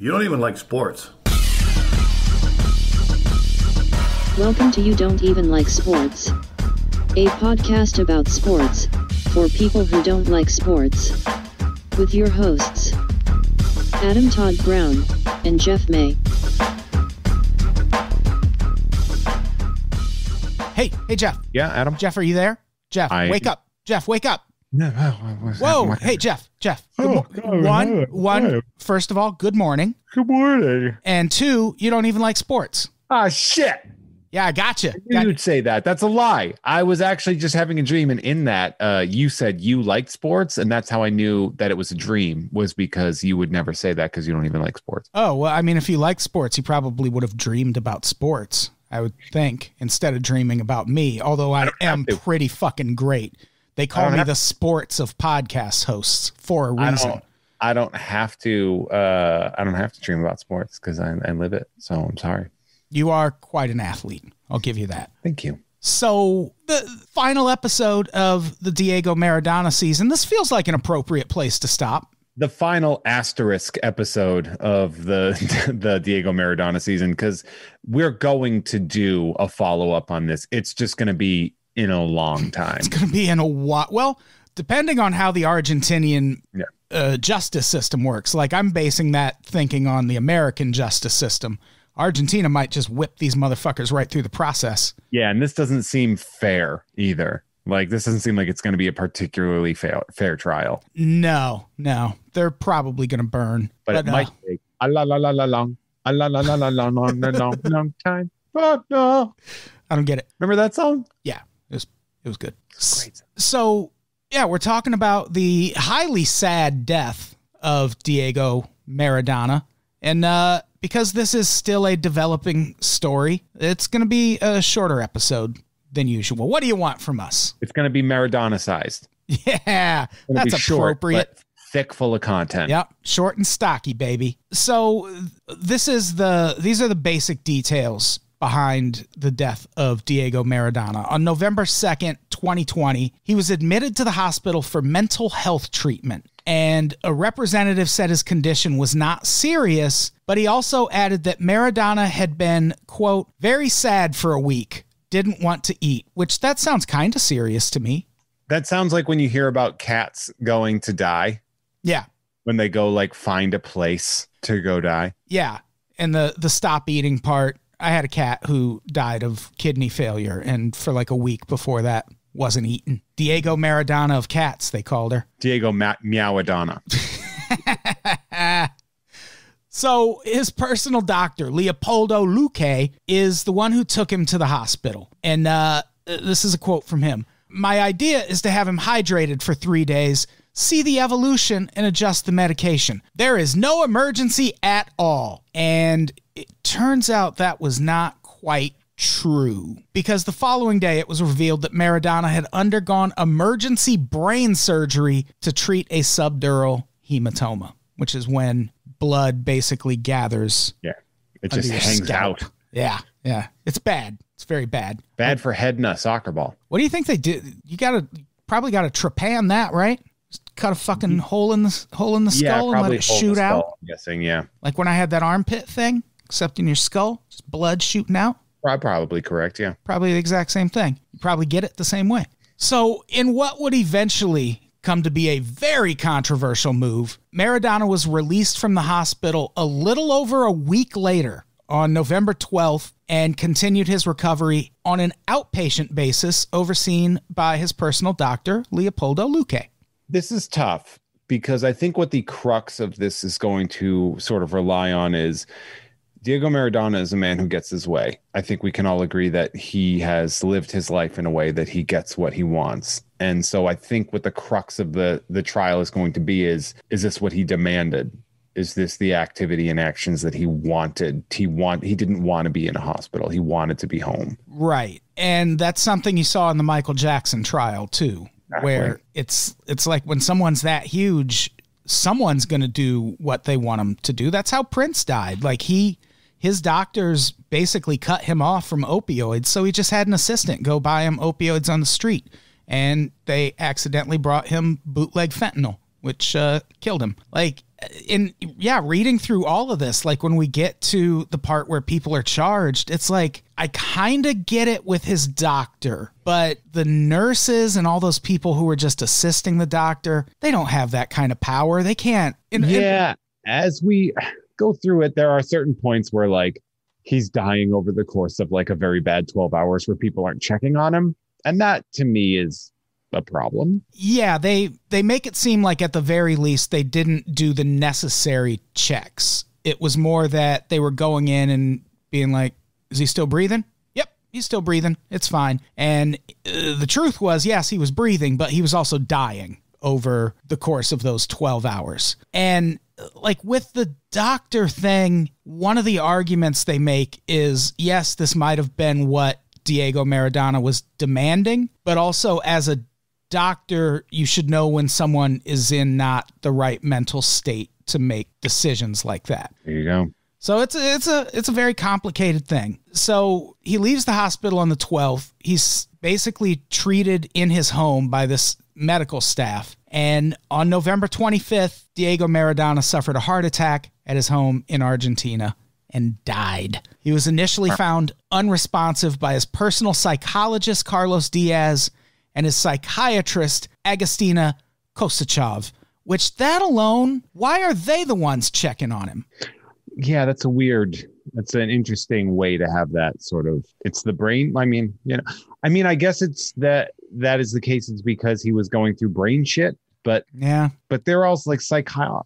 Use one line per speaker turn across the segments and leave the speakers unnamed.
You don't even like sports.
Welcome to You Don't Even Like Sports, a podcast about sports for people who don't like sports. With your hosts, Adam Todd Brown and Jeff May.
Hey, hey, Jeff.
Yeah, Adam.
Jeff, are you there? Jeff,
I-
wake up. Jeff, wake up.
No,
Whoa. Hey, Jeff. Jeff.
Oh,
mo- one,
hello.
one.
Hello.
First of all, good morning.
Good morning.
And two, you don't even like sports.
Ah, shit.
Yeah, I got you.
You would say that. That's a lie. I was actually just having a dream, and in that, uh, you said you liked sports, and that's how I knew that it was a dream. Was because you would never say that because you don't even like sports.
Oh, well, I mean, if you like sports, you probably would have dreamed about sports, I would think, instead of dreaming about me, although I, am pretty fucking great. They call me the sports of podcast hosts for a reason.
don't. I don't have to. Uh, I don't have to dream about sports because I, I live it. So I'm sorry.
You are quite an athlete. I'll give you that.
Thank you.
So, the final episode of the Diego Maradona season, this feels like an appropriate place to stop.
the final asterisk episode of the the Diego Maradona season because we're going to do a follow up on this. It's just going to be in a long time.
It's going to be in a while. Well, depending on how the Argentinian
Yeah.
uh, justice system works, like I'm basing that thinking on the American justice system. Argentina might just whip these motherfuckers right through the process.
Yeah, and this doesn't seem fair either. Like this doesn't seem like it's going to be a particularly fair fair trial.
No, no, they're probably going to burn.
But, it
uh,
might take a la la la la long a la la la la la long long long long time. Oh, no.
I don't get it.
Remember that song?
Yeah, it was good.
Great.
So, yeah, we're talking about the highly sad death of Diego Maradona. And uh, because this is still a developing story, it's going to be a shorter episode than usual. What do you want from us?
It's going to be Maradona sized.
Yeah, that's
be short,
appropriate.
thick, full of content.
Yep, short and stocky, baby. So this is the these are the basic details behind the death of Diego Maradona. On November 2nd, 2020, he was admitted to the hospital for mental health treatment. And a representative said his condition was not serious, but he also added that Maradona had been, quote, very sad for a week, didn't want to eat, which that sounds kind of serious to me.
That sounds like when you hear about cats going to die.
Yeah.
when they go like find a place to go die.
Yeah, and the the stop eating part. I had a cat who died of kidney failure, and for like a week before that, wasn't eating. Diego Maradona of cats, they called her.
Diego Ma- Meowadonna.
So his personal doctor, Leopoldo Luque, is the one who took him to the hospital. And uh, this is a quote from him. My idea is to have him hydrated for three days, see the evolution, and adjust the medication. There is no emergency at all. And it turns out that was not quite true because the following day it was revealed that Maradona had undergone emergency brain surgery to treat a subdural hematoma, which is when blood basically gathers.
Yeah. It just hangs
scalp.
out.
Yeah, yeah. It's bad. It's very bad.
Bad for head in a soccer ball.
What do you think they did? You gotta probably gotta trepan that, right? Just cut a fucking hole in the hole in the
Mm-hmm. yeah,
skull and let it shoot out.
skull, I'm guessing, yeah.
Like when I had that armpit thing, except in your skull, just blood shooting out.
Prob- Probably correct, yeah.
Probably the exact same thing. You probably get it the same way. So, in what would eventually come to be a very controversial move, Maradona was released from the hospital a little over a week later on November 12th and continued his recovery on an outpatient basis overseen by his personal doctor, Leopoldo Luque.
This is tough because I think what the crux of this is going to sort of rely on is Diego Maradona is a man who gets his way. I think we can all agree that he has lived his life in a way that he gets what he wants. And so I think what the crux of the the trial is going to be is is this what he demanded? Is this the activity and actions that he wanted? He want he didn't want to be in a hospital. He wanted to be home.
Right. And that's something you saw in the Michael Jackson trial too, where it's it's like when someone's that huge, someone's going to do what they want them to do. That's how Prince died. Like he his doctors basically cut him off from opioids, so he just had an assistant go buy him opioids on the street and they accidentally brought him bootleg fentanyl, which uh, killed him. Like in yeah, reading through all of this, like when we get to the part where people are charged, it's like I kind of get it with his doctor, but the nurses and all those people who were just assisting the doctor, they don't have that kind of power. They can't.
Yeah, as we go through it, there are certain points where like he's dying over the course of like a very bad 12 hours where people aren't checking on him. And that to me is a problem.
Yeah, they they make it seem like at the very least they didn't do the necessary checks. It was more that they were going in and being like, "Is he still breathing?" Yep, he's still breathing. It's fine. And uh, the truth was, yes, he was breathing, but he was also dying over the course of those 12 hours. And like with the doctor thing, one of the arguments they make is yes, this might have been what Diego Maradona was demanding, but also as a doctor, you should know when someone is in not the right mental state to make decisions like that.
There you go.
So it's a, it's a it's a very complicated thing. So he leaves the hospital on the 12th. He's basically treated in his home by this medical staff. And on November 25th, Diego Maradona suffered a heart attack at his home in Argentina and died. He was initially found unresponsive by his personal psychologist Carlos Diaz and his psychiatrist, Agustina Cosachov, which that alone, why are they the ones checking on him?
Yeah, that's a weird, that's an interesting way to have that sort of, it's the brain. I mean, you know, I mean, I guess it's that that is the case. It's because he was going through brain shit, but
yeah,
but they're also like psychi-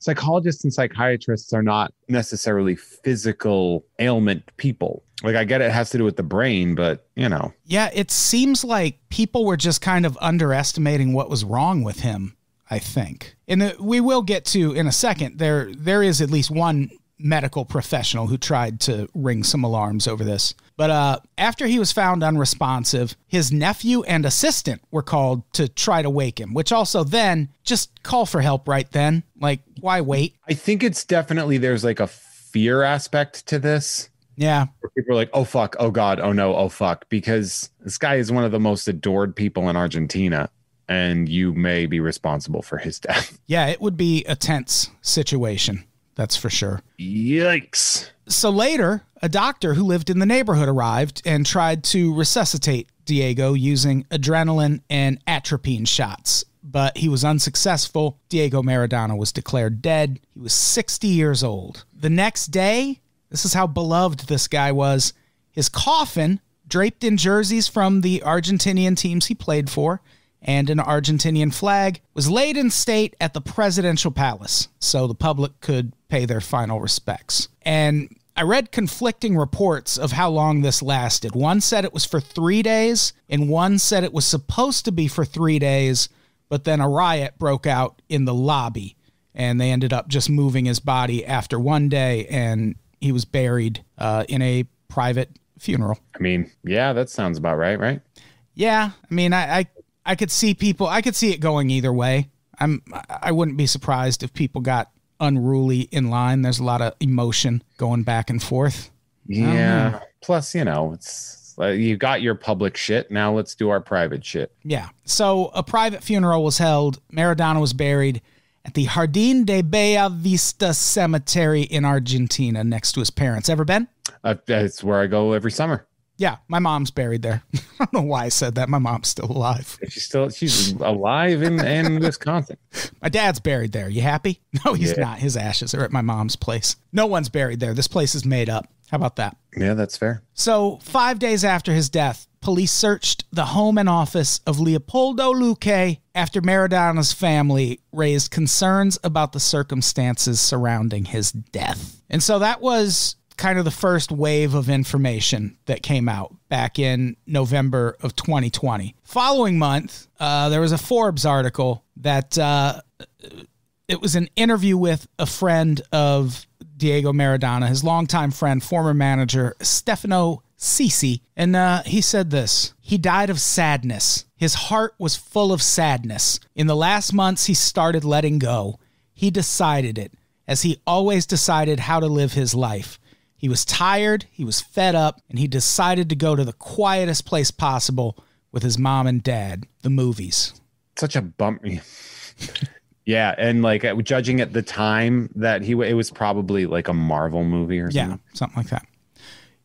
psychologists and psychiatrists are not necessarily physical ailment people. Like I get it has to do with the brain, but you know.
Yeah, it seems like people were just kind of underestimating what was wrong with him, I think. And the, we will get to in a second. There there is at least one medical professional who tried to ring some alarms over this. But uh, after he was found unresponsive, his nephew and assistant were called to try to wake him, which also then just call for help right then. Like, why wait?
I think it's definitely there's like a fear aspect to this.
Yeah.
People are like, oh, fuck. Oh, God. Oh, no. Oh, fuck. Because this guy is one of the most adored people in Argentina and you may be responsible for his death.
Yeah, it would be a tense situation. That's for sure.
Yikes.
So later, a doctor who lived in the neighborhood arrived and tried to resuscitate Diego using adrenaline and atropine shots, but he was unsuccessful. Diego Maradona was declared dead. He was 60 years old. The next day, this is how beloved this guy was. His coffin, draped in jerseys from the Argentinian teams he played for, and an Argentinian flag was laid in state at the presidential palace so the public could pay their final respects. And I read conflicting reports of how long this lasted. One said it was for three days, and one said it was supposed to be for three days, but then a riot broke out in the lobby, and they ended up just moving his body after one day, and he was buried uh, in a private funeral.
I mean, yeah, that sounds about right, right?
Yeah, I mean, I, I I could see people. I could see it going either way. I'm. I wouldn't be surprised if people got unruly in line. There's a lot of emotion going back and forth.
Yeah. Plus, you know, it's uh, you got your public shit. Now let's do our private shit.
Yeah. So a private funeral was held. Maradona was buried at the Jardín de Bella Vista Cemetery in Argentina next to his parents. Ever been?
Uh, that's where I go every summer.
Yeah, my mom's buried there. I don't know why I said that. My mom's still alive.
She's still she's alive in, in Wisconsin.
My dad's buried there. You happy? No, he's yeah. not. His ashes are at my mom's place. No one's buried there. This place is made up. How about that?
Yeah, that's fair.
So, five days after his death, police searched the home and office of Leopoldo Luque after Maradona's family raised concerns about the circumstances surrounding his death. And so that was kind of the first wave of information that came out back in November of 2020. Following month, uh, there was a Forbes article that uh, it was an interview with a friend of Diego Maradona, his longtime friend, former manager Stefano Ceci, and uh, he said this: He died of sadness. His heart was full of sadness. In the last months, he started letting go. He decided it, as he always decided how to live his life. He was tired, he was fed up, and he decided to go to the quietest place possible with his mom and dad, the movies.
Such a bump. Yeah, and like uh, judging at the time that he it was probably like a Marvel movie or something.
Yeah, something like that.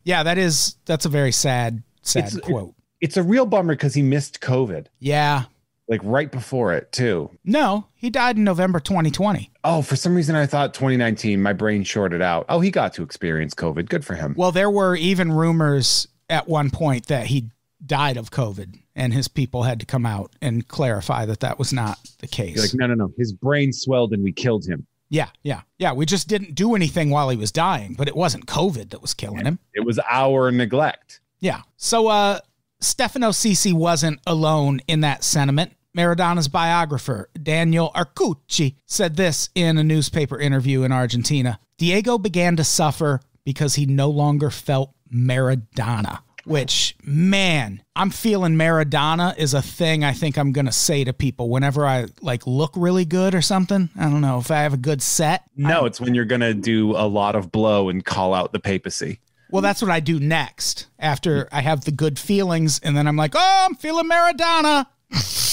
Yeah, that is that's a very sad sad
It's-
quote.
It's a real bummer because he missed COVID
yeah.
Like right before it too.
No, he died in November 2020.
Oh, for some reason I thought 2019. My brain shorted out. Oh, he got to experience COVID. Good for him.
Well, there were even rumors at one point that he died of COVID, and his people had to come out and clarify that that was not the case.
You're like, no, no, no. His brain swelled and we killed him.
yeah, yeah, yeah. We just didn't do anything while he was dying, but it wasn't COVID that was killing him.
It was our neglect.
Yeah. So uh Stefano Ceci wasn't alone in that sentiment. Maradona's biographer, Daniel Arcucci, said this in a newspaper interview in Argentina. Diego began to suffer because he no longer felt Maradona. Which, man, I'm feeling Maradona is a thing I think I'm gonna say to people whenever I like look really good or something. I don't know if I have a good set.
No, it's when you're gonna do a lot of blow and call out the papacy.
Well, that's what I do next after I have the good feelings, and then I'm like, oh, I'm feeling Maradona.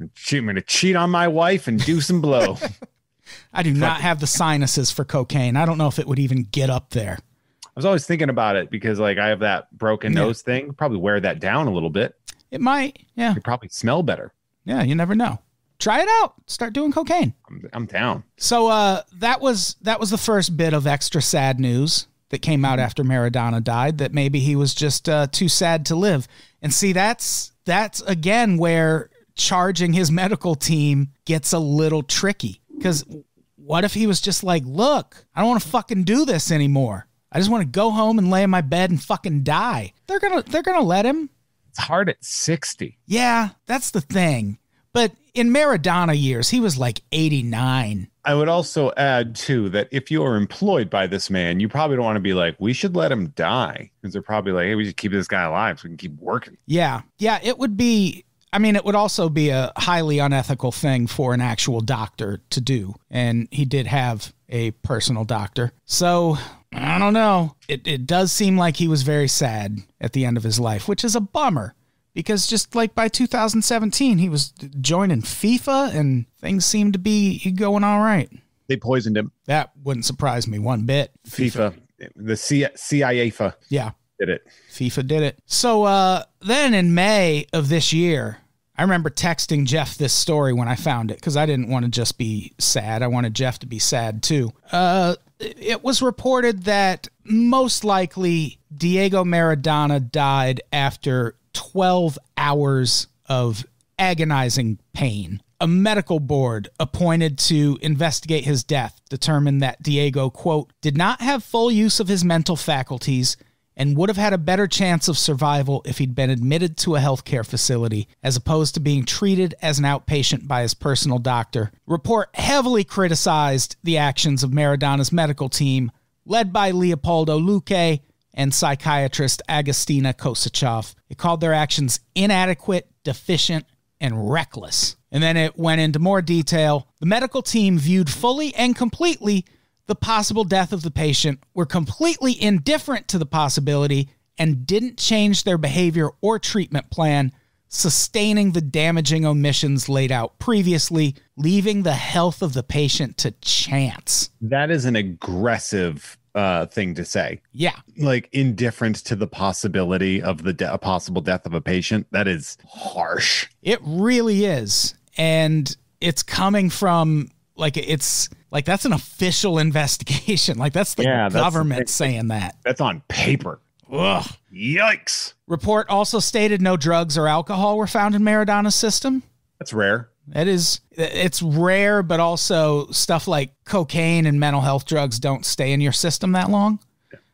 I'm gonna cheat on my wife and do some blow.
I do not have the sinuses for cocaine. I don't know if it would even get up there.
I was always thinking about it because like I have that broken
Yeah.
nose thing. Probably wear that down a little bit.
It might. Yeah.
You probably smell better.
Yeah. You never know. Try it out. Start doing cocaine.
I'm, I'm down.
So uh, that was that was the first bit of extra sad news that came out after Maradona died. That maybe he was just uh, too sad to live. And see, that's that's again where charging his medical team gets a little tricky. Because what if he was just like, "Look, I don't want to fucking do this anymore. I just want to go home and lay in my bed and fucking die." They're gonna they're gonna let him.
It's hard at 60.
Yeah, that's the thing. But in Maradona years, he was like 89.
I would also add too that if you are employed by this man, you probably don't want to be like, we should let him die. Because they're probably like, hey, we should keep this guy alive so we can keep working.
Yeah. Yeah. It would be, I mean, it would also be a highly unethical thing for an actual doctor to do. And he did have a personal doctor. So I don't know. It, it does seem like he was very sad at the end of his life, which is a bummer because just like by 2017, he was joining FIFA and things seemed to be going all right.
They poisoned him.
That wouldn't surprise me one bit.
FIFA, the C- CIA
Yeah.
did it.
FIFA did it. So uh, then in May of this year, I remember texting Jeff this story when I found it because I didn't want to just be sad. I wanted Jeff to be sad too. Uh, it was reported that most likely Diego Maradona died after 12 hours of agonizing pain. A medical board appointed to investigate his death determined that Diego, quote, did not have full use of his mental faculties and would have had a better chance of survival if he'd been admitted to a healthcare facility as opposed to being treated as an outpatient by his personal doctor. Report heavily criticized the actions of Maradona's medical team, led by Leopoldo Luque and psychiatrist Agostina Cosachov. It called their actions inadequate, deficient, and reckless. And then it went into more detail. The medical team viewed fully and completely the possible death of the patient, were completely indifferent to the possibility, and didn't change their behavior or treatment plan, sustaining the damaging omissions laid out previously, leaving the health of the patient to chance.
That is an aggressive uh, thing to say.
Yeah.
Like indifferent to the possibility of the de- a possible death of a patient. That is harsh.
It really is. And it's coming from like it's like that's an official investigation. Like that's the
Yeah,
government
thing.
saying that.
That's on paper.
Ugh.
Yikes.
Report also stated no drugs or alcohol were found in Maradona's system.
That's rare.
It is it's rare, but also stuff like cocaine and mental health drugs don't stay in your system that long.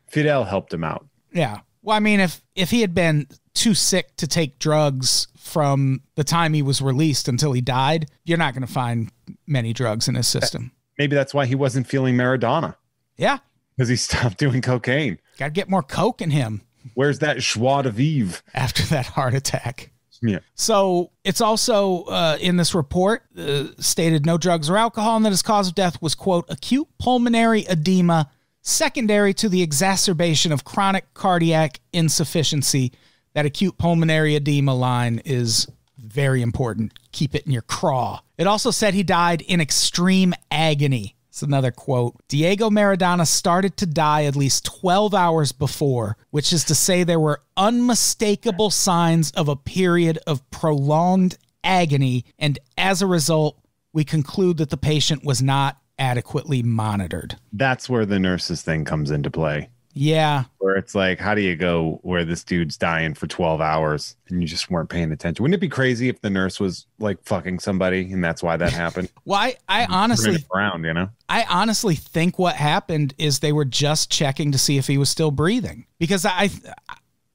Fidel helped him out.
Yeah. Well, I mean, if if he had been too sick to take drugs from the time he was released until he died, you're not going to find many drugs in his system.
Maybe that's why he wasn't feeling Maradona
Yeah.
because he stopped doing cocaine.
Got to get more coke in him
Where's that joie de vivre?
after that heart attack.
Yeah.
So it's also uh, in this report uh, stated no drugs or alcohol, and that his cause of death was, quote, acute pulmonary edema secondary to the exacerbation of chronic cardiac insufficiency. That acute pulmonary edema line is very important. Keep it in your craw. It also said he died in extreme agony. It's another quote. Diego Maradona started to die at least 12 hours before, which is to say there were unmistakable signs of a period of prolonged agony, and as a result, we conclude that the patient was not adequately monitored.
That's where the nurses thing comes into play.
Yeah.
Where it's like, how do you go where this dude's dying for 12 hours and you just weren't paying attention? Wouldn't it be crazy if the nurse was like fucking somebody and that's why that happened?
Well, I, I honestly
around, you know?
I honestly think what happened is they were just checking to see if he was still breathing. Because I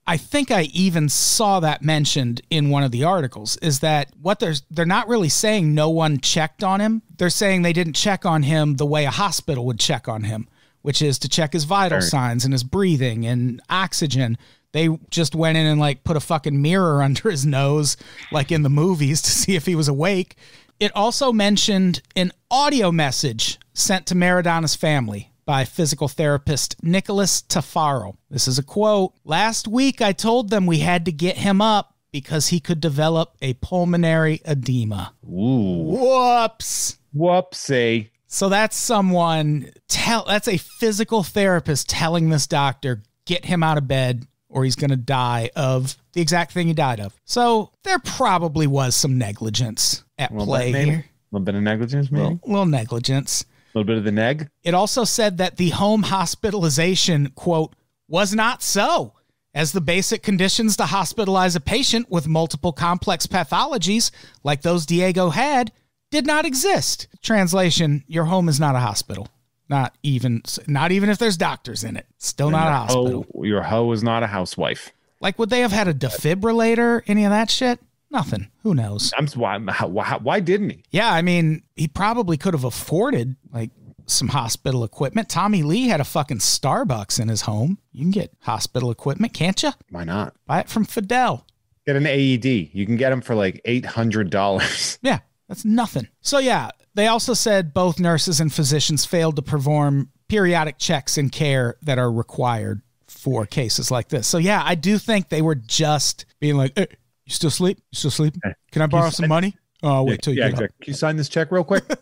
I think I even saw that mentioned in one of the articles is that what they're they're not really saying no one checked on him. They're saying they didn't check on him the way a hospital would check on him, which is to check his vital signs and his breathing and oxygen. They just went in and like put a fucking mirror under his nose like in the movies to see if he was awake. It also mentioned an audio message sent to Maradona's family by physical therapist Nicholas Taffari. This is a quote Last week, I told them we had to get him up because he could develop a pulmonary edema.
Ooh.
Whoops.
Whoopsie.
So that's someone tell that's a physical therapist telling this doctor get him out of bed or he's going to die of the exact thing he died of. So there probably was some negligence at
A
play
bit,
here.
A little bit of negligence, maybe.
Little, little negligence.
A little bit of the neg.
It also said that the home hospitalization, quote, was not so, as the basic conditions to hospitalize a patient with multiple complex pathologies, like those Diego had, did not exist. Translation, your home is not a hospital. Not even not even if there's doctors in it. Still not a oh, hospital.
Oh, your hoe is not a housewife.
Like would they have had a defibrillator, any of that shit? Nothing. Who knows?
I'm why, why, why didn't he?
Yeah, I mean, he probably could have afforded like some hospital equipment. Tommy Lee had a fucking Starbucks in his home. You can get hospital equipment, can't you?
Why not?
Buy it from Fidel.
Get an AED. You can get them for like eight hundred dollars.
Yeah, that's nothing. So yeah, they also said both nurses and physicians failed to perform periodic checks and care that are required for cases like this. So yeah, I do think they were just being like, hey, "You still sleep? You still sleep? Can I borrow some money? Oh, wait till you
yeah,
get up."
exactly. Can you sign this check real quick?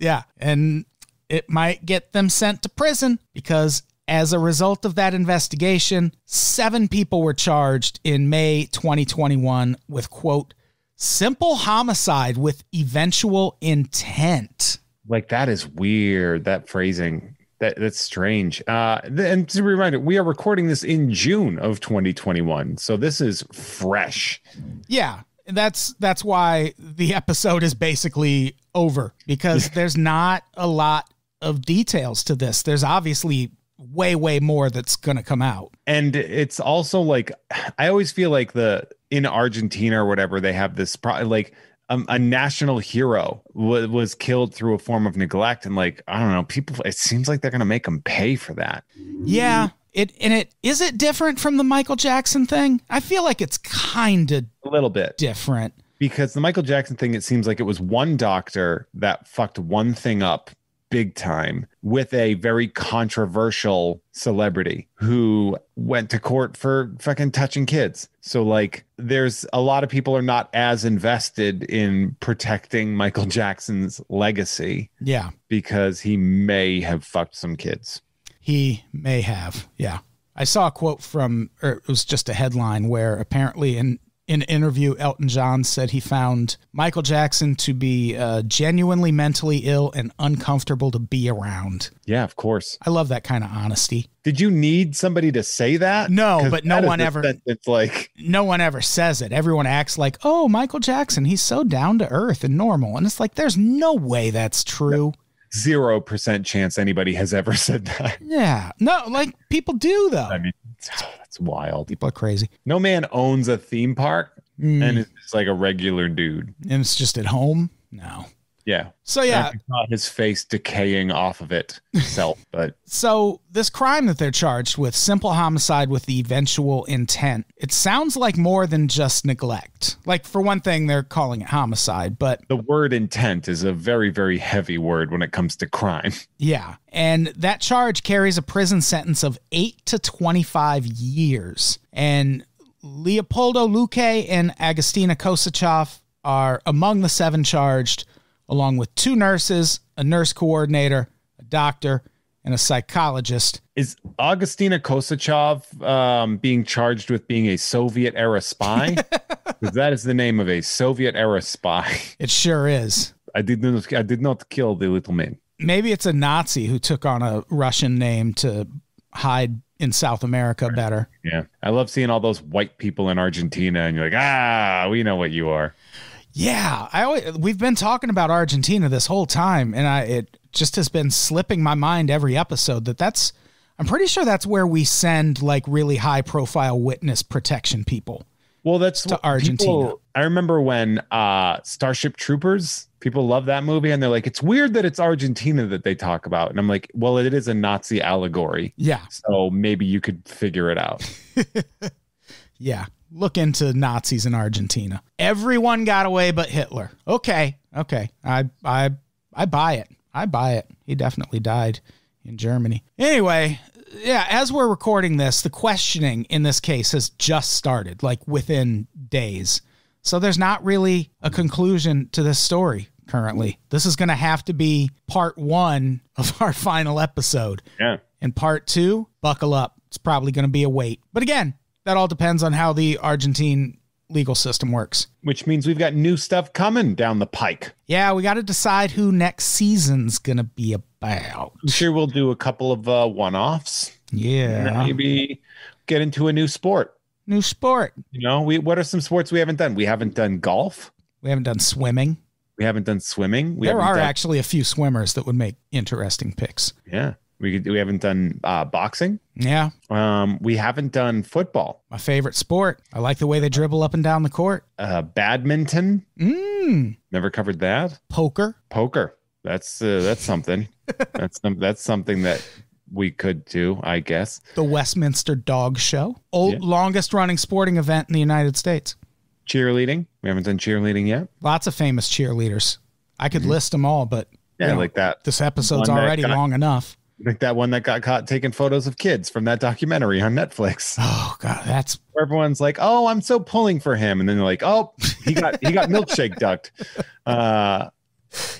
Yeah. And it might get them sent to prison because as a result of that investigation, seven people were charged in May 2021 with, quote, simple homicide with eventual intent.
like that is weird. That phrasing. That that's strange. Uh, and to remind you, we are recording this in June of 2021, so this is fresh.
Yeah. And that's that's why the episode is basically over because there's not a lot of details to this. There's obviously way way more that's going to come out.
and it's also like i always feel like the in argentina or whatever they have this pro- like um, a national hero wa- was killed through a form of neglect and like i don't know people it seems like they're gonna make them pay for that
Yeah. It and it is it different from the Michael Jackson thing? I feel like it's kind of
a little bit
different.
because the michael jackson thing it seems like it was one doctor that fucked one thing up big time with a very controversial celebrity who went to court for fucking touching kids. So like there's a lot of people are not as invested in protecting Michael Jackson's legacy
Yeah.
because he may have fucked some kids.
He may have. Yeah. I saw a quote from or it was just a headline where apparently in in an interview Elton John said he found Michael Jackson to be uh, genuinely mentally ill and uncomfortable to be around.
Yeah, of course.
I love that kind of honesty.
Did you need somebody to say that?
No, but no one ever-
It's like
no one ever says it. Everyone acts like, "Oh, Michael Jackson, he's so down to earth and normal." And it's like there's no way that's true.
zero percent chance anybody has ever said that.
Yeah. No, like people do though.
I mean, that's wild.
People are crazy.
No man owns a theme park
Mm.
and it's just like a regular dude.
And it's just at home? No.
Yeah.
So yeah,
his face decaying off of it self, but
so this crime that they're charged with, simple homicide with the eventual intent, it sounds like more than just neglect. Like for one thing, they're calling it homicide, but
the word intent is a very, very heavy word when it comes to crime.
yeah. And that charge carries a prison sentence of 8 to 25 years. And Leopoldo Luque and Agostina Cosachov are among the seven charged, along with two nurses, a nurse coordinator, a doctor, and a psychologist.
Is Augustina Cosachov um, being charged with being a Soviet era spy? that is the name of a Soviet era spy.
It sure is.
I did not. I did not kill the little man.
Maybe it's a Nazi who took on a Russian name to hide in South America better.
Yeah, I love seeing all those white people in Argentina, and you're like, ah, we know what you are.
Yeah, I always, we've been talking about Argentina this whole time, and I it just has been slipping my mind every episode that that's. I'm pretty sure that's where we send like really high profile witness protection people.
Well, that's
To Argentina.
people- I remember when uh, Starship Troopers. People love that movie, and they're like, "It's weird that it's Argentina that they talk about." And I'm like, "Well, it is a Nazi allegory,
Yeah,
so maybe you could figure it out."
yeah. Look into Nazis in Argentina. Everyone got away but Hitler. Okay, okay. I I I buy it. I buy it. He definitely died in Germany. Anyway, yeah, as we're recording this, the questioning in this case has just started, like within days. So there's not really a conclusion to this story currently. This is going to have to be part one of our final episode.
Yeah.
And part two, buckle up. It's probably going to be a wait. But again, that all depends on how the Argentine legal system works.
Which means we've got new stuff coming down the pike.
Yeah, we got to decide who next season's going to be about.
I'm sure we'll do a couple of uh, one-offs.
Yeah.
Maybe get into a new sport.
New sport.
You know, we what are some sports we haven't done? We haven't done golf.
We haven't done swimming.
We haven't done swimming. We
there are
done-
actually a few swimmers that would make interesting picks.
Yeah. We we haven't done uh, boxing.
Yeah,
Um, we haven't done football.
my favorite sport. I like the way they dribble up and down the court.
Uh, badminton.
Mm,
Never covered that.
poker.
Poker. That's uh, that's something. that's some, that's something that we could do, I guess.
The Westminster Dog Show. Old,
Yeah.
longest running sporting event in the United States.
Cheerleading. We haven't done cheerleading yet.
Lots of famous cheerleaders. I could list them all, but
Yeah,
you know,
like that.
this episode's already
got-
long enough.
Like that one that got caught taking photos of kids from that documentary on Netflix.
Oh god, that's
Where everyone's like, "Oh, I'm so pulling for him," and then they're like, "Oh, he got he got milkshake ducked." Uh,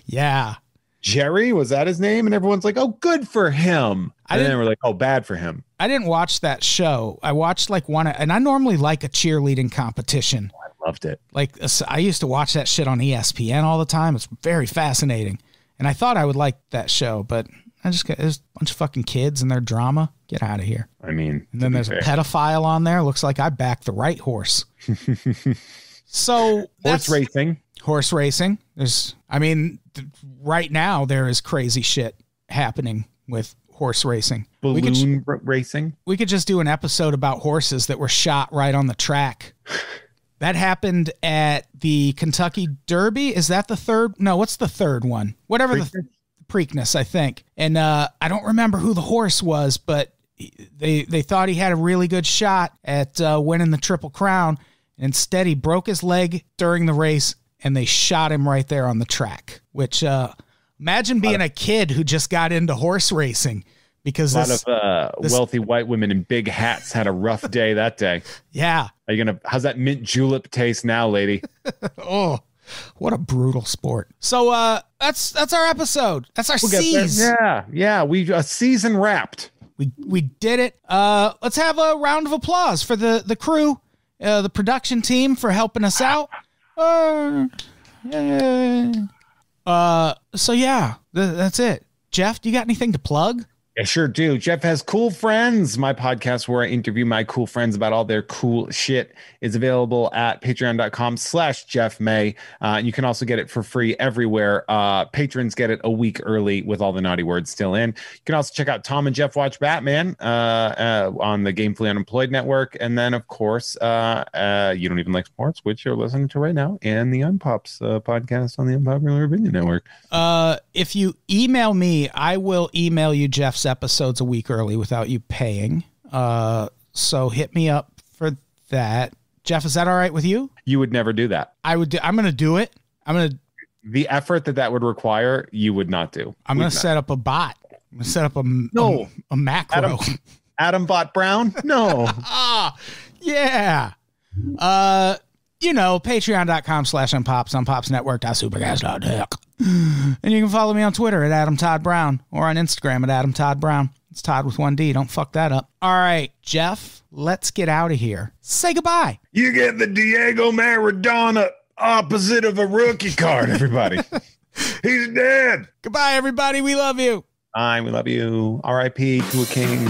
yeah.
Jerry was that his name? And everyone's like, "Oh, good for him."
I
And then we're like, "Oh, bad for him."
I didn't watch that show. I watched like one, and I normally like a cheerleading competition.
I loved it.
Like I used to watch that shit on ESPN all the time. It's very fascinating, and I thought I would like that show, but I just got there's a bunch of fucking kids and their drama. Get out of here.
I mean,
And then there's a pedophile on there. Looks like I backed the right horse. so
horse racing.
horse racing. There's, I mean, th- right now there is crazy shit happening with horse racing. We could,
balloon r- racing.
we could just do an episode about horses that were shot right on the track. That happened at the Kentucky Derby. Is that the third? No, what's the third one? Whatever the Preakness, I think. And uh, I don't remember who the horse was, but they they thought he had a really good shot at uh, winning the Triple Crown. Instead, he broke his leg during the race, and they shot him right there on the track. Which uh, imagine being a kid who just got into horse racing because
A lot
this,
of uh,
this-
wealthy white women in big hats had a rough day that day.
yeah.
Are you gonna? How's that mint julep taste now, lady?
Oh, what a brutal sport. So uh, that's that's our episode. That's our
We'll get there.
seas.
Yeah, yeah. We a season wrapped.
We we did it. Uh, let's have a round of applause for the the crew, uh, the production team for helping us out. Uh, yeah. uh so yeah, th- that's it. Jeff, do you got anything to plug?
I sure do. Jeff has cool friends. My podcast where I interview my cool friends about all their cool shit is available at patreon.com slash Jeff May. Uh, you can also get it for free everywhere. Uh, patrons get it a week early with all the naughty words still in. You can also check out Tom and Jeff Watch Batman uh, uh, on the Gamefully Unemployed Network. And then, of course, uh, uh, You Don't Even Like Sports, which you're listening to right now, and the Unpops podcast on the Unpopular Opinion Network.
If you email me, I will email you Jeff's episodes a week early without you paying. Uh, so hit me up for that. Jeff, is that all right with you?
You would never do that.
I would. Do, I'm gonna do it. I'm gonna.
the effort that that would require, you would not do.
I'm gonna set up a bot. I'm gonna set up a
No.
a, a macro.
Adam, Adam Bot Brown. No,
ah, yeah. Uh, you know, patreon.com slash unpops, unpops network, supergas.tech. And you can follow me on Twitter at Adam Todd Brown or on Instagram at Adam Todd Brown. It's Todd with one D. Don't fuck that up. All right, Jeff, let's get out of here. Say goodbye.
You get the Diego Maradona opposite of a rookie card, everybody. He's dead.
Goodbye, everybody. We love you.
Bye. We love you. R.I.P. to a king.